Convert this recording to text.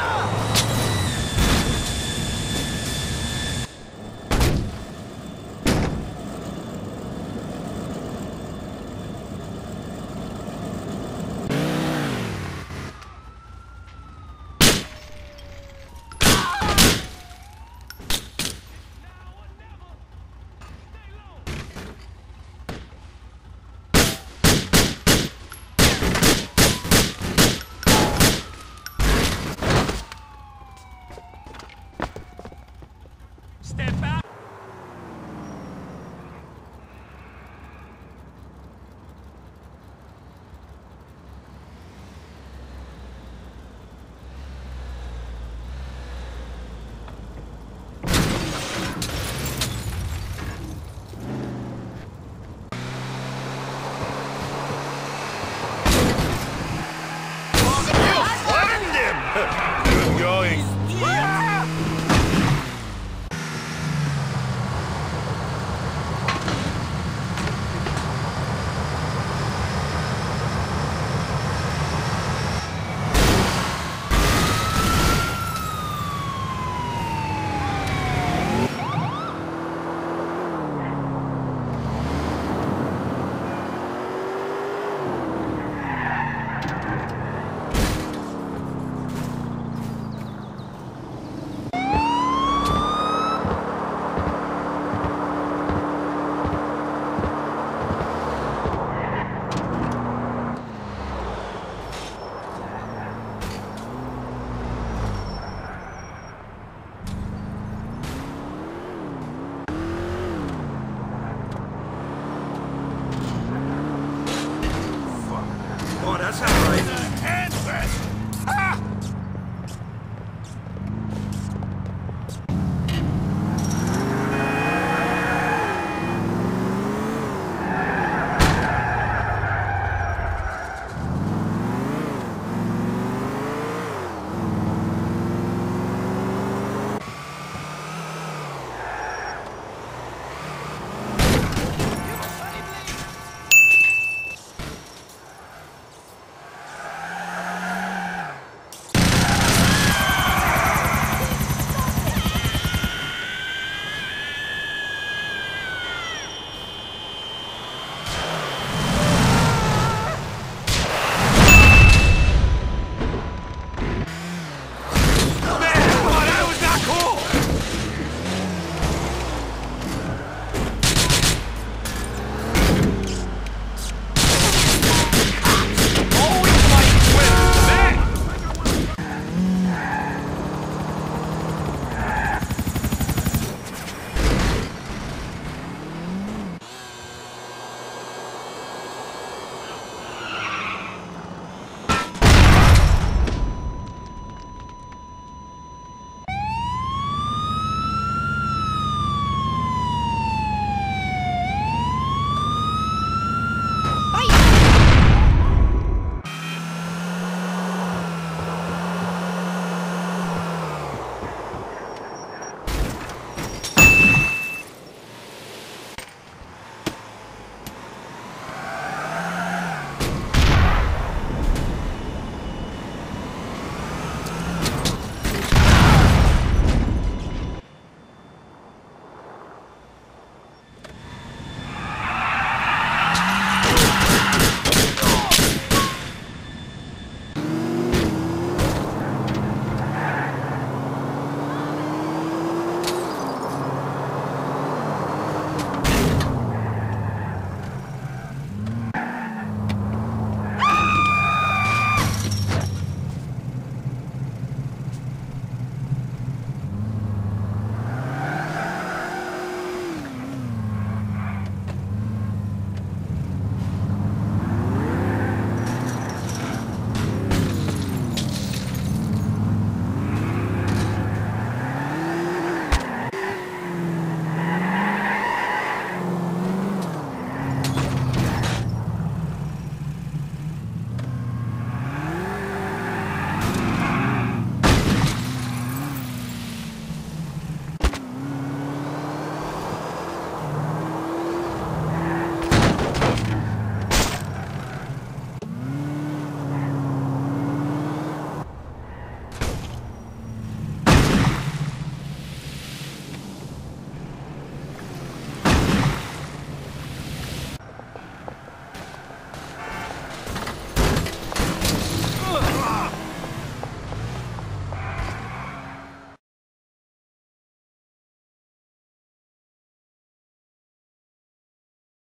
Stop!